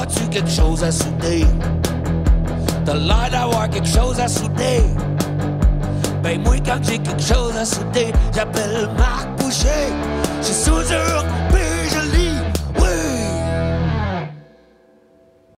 As-tu quelque chose à souder? T'as l'air d'avoir quelque chose à souder. Ben moi quand j'ai quelque chose à souder, j'appelle Marc Boucher.